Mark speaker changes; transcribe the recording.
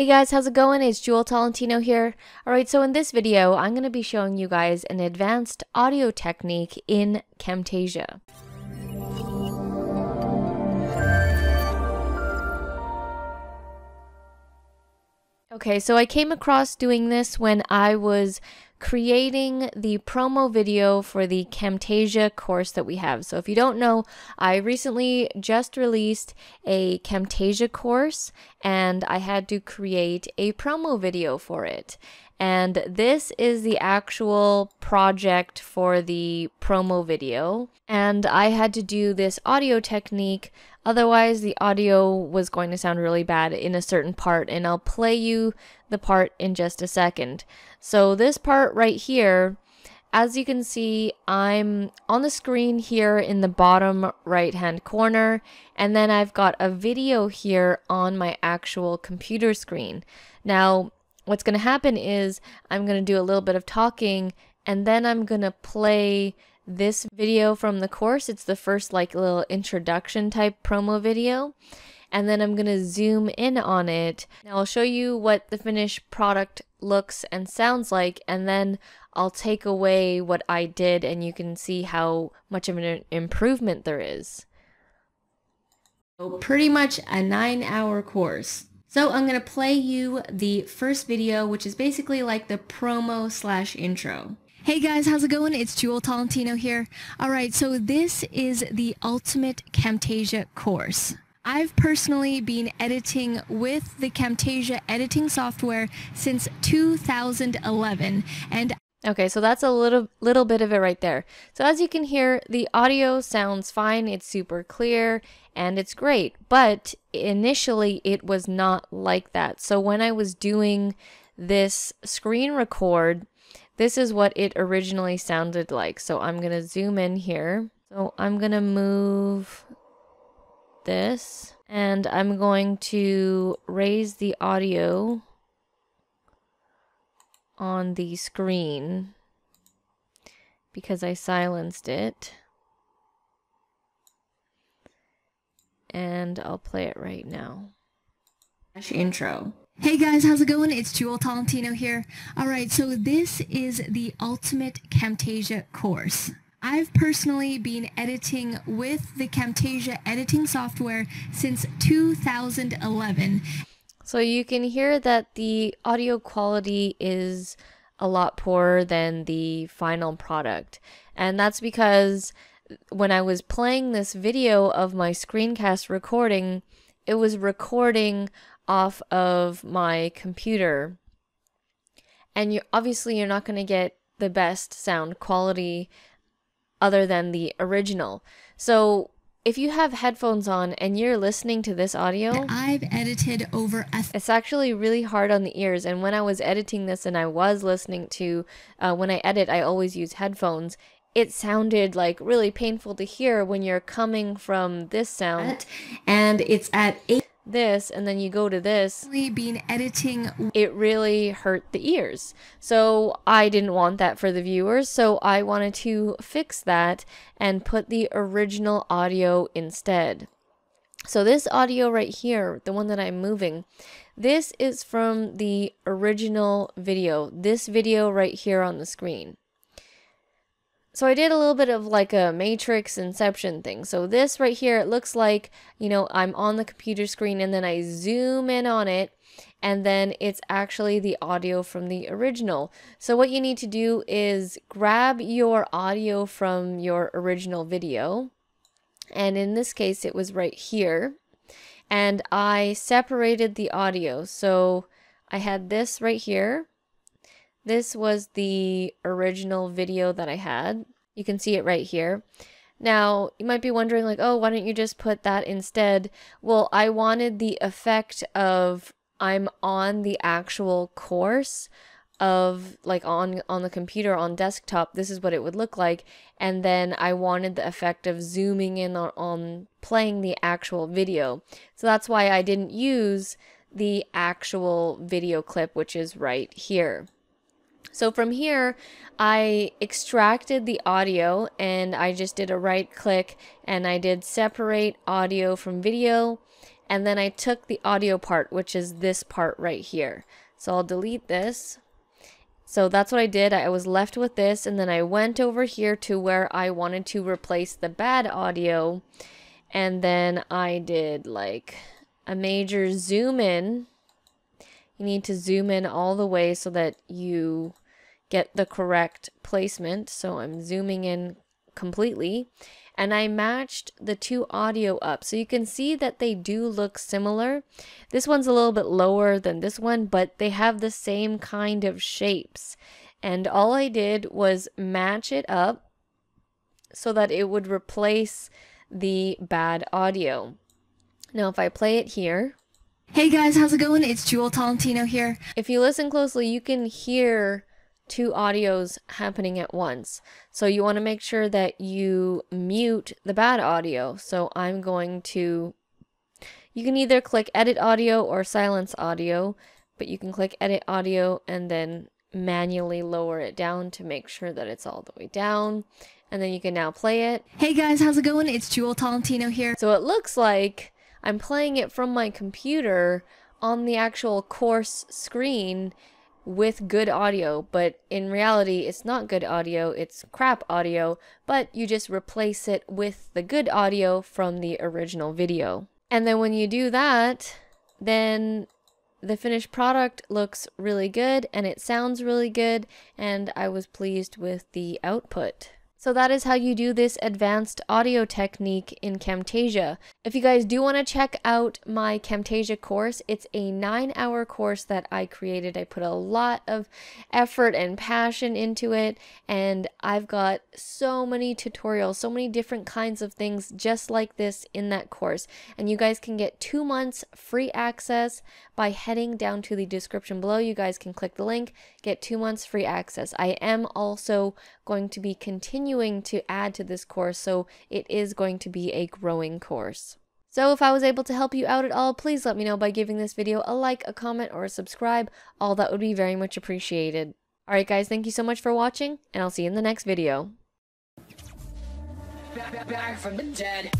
Speaker 1: Hey guys, how's it going? It's Jewel Tolentino here. Alright, so in this video, I'm going to be showing you guys an advanced audio technique in Camtasia. Okay, so I came across doing this when I was creating the promo video for the Camtasia course that we have. So if you don't know, I recently just released a Camtasia course and I had to create a promo video for it. And this is the actual project for the promo video. And I had to do this audio technique, otherwise, the audio was going to sound really bad in a certain part. And I'll play you the part in just a second. So, this part right here, as you can see, I'm on the screen here in the bottom right hand corner, and then I've got a video here on my actual computer screen. Now, what's going to happen is I'm going to do a little bit of talking and then I'm going to play this video from the course. It's the first like little introduction type promo video. And then I'm going to zoom in on it. Now I'll show you what the finished product looks and sounds like and then I'll take away what I did and you can see how much of an improvement there is. So pretty much a nine hour course. So I'm going to play you the first video, which is basically like the promo slash intro.
Speaker 2: Hey guys, how's it going? It's Jewel Tolentino here. All right, so this is the Ultimate Camtasia course. I've personally been editing with the Camtasia editing software since 2011 and
Speaker 1: Okay, so that's a little little bit of it right there. So as you can hear, the audio sounds fine, it's super clear, and it's great. But initially it was not like that. So when I was doing this screen record, this is what it originally sounded like. So I'm going to zoom in here. So I'm going to move this and I'm going to raise the audio on the screen because I silenced it. And I'll play it right now.
Speaker 2: Intro. Hey guys, how's it going? It's Jewel Tolentino here. Alright, so this is the Ultimate Camtasia course. I've personally been editing with the Camtasia editing software since 2011
Speaker 1: so you can hear that the audio quality is a lot poorer than the final product. And that's because when I was playing this video of my screencast recording, it was recording off of my computer. And you obviously you're not going to get the best sound quality other than the original. So if you have headphones on and you're listening to this audio,
Speaker 2: I've edited over a
Speaker 1: it's actually really hard on the ears. And when I was editing this and I was listening to, uh, when I edit, I always use headphones. It sounded like really painful to hear when you're coming from this sound.
Speaker 2: And it's at 8
Speaker 1: this and then you go to this.
Speaker 2: Been editing
Speaker 1: it really hurt the ears. So i didn't want that for the viewers so i wanted to fix that and put the original audio instead. So this audio right here the one that i'm moving this is from the original video. This video right here on the screen so I did a little bit of like a matrix inception thing. So this right here, it looks like, you know, I'm on the computer screen and then I zoom in on it and then it's actually the audio from the original. So what you need to do is grab your audio from your original video. And in this case, it was right here. And I separated the audio. So I had this right here this was the original video that I had. You can see it right here. Now, you might be wondering like, oh, why don't you just put that instead? Well, I wanted the effect of I'm on the actual course of like on on the computer on desktop this is what it would look like and then I wanted the effect of zooming in on, on playing the actual video so that's why I didn't use the actual video clip which is right here so from here, I extracted the audio and I just did a right click and I did separate audio from video and then I took the audio part, which is this part right here. So I'll delete this. So that's what I did. I was left with this, and then I went over here to where I wanted to replace the bad audio, and then I did like a major zoom in. You need to zoom in all the way so that you get the correct placement. So I'm zooming in completely and I matched the two audio up. So you can see that they do look similar. This one's a little bit lower than this one, but they have the same kind of shapes. And all I did was match it up so that it would replace the bad audio. Now if I play it here,
Speaker 2: Hey guys, how's it going? It's Jewel Tolentino here.
Speaker 1: If you listen closely, you can hear two audios happening at once. So you want to make sure that you mute the bad audio. So I'm going to, you can either click edit audio or silence audio, but you can click edit audio and then manually lower it down to make sure that it's all the way down. And then you can now play it.
Speaker 2: Hey guys, how's it going? It's Jewel Tolentino here.
Speaker 1: So it looks like I'm playing it from my computer on the actual course screen with good audio, but in reality, it's not good audio, it's crap audio, but you just replace it with the good audio from the original video. And then when you do that, then the finished product looks really good and it sounds really good, and I was pleased with the output. So that is how you do this advanced audio technique in Camtasia. If you guys do want to check out my Camtasia course, it's a nine hour course that I created. I put a lot of effort and passion into it, and I've got so many tutorials, so many different kinds of things just like this in that course. And you guys can get two months free access by heading down to the description below. You guys can click the link, get two months free access. I am also going to be continuing to add to this course, so it is going to be a growing course. So if I was able to help you out at all, please let me know by giving this video a like, a comment, or a subscribe. All that would be very much appreciated. Alright guys, thank you so much for watching, and I'll see you in the next video. Back from the dead.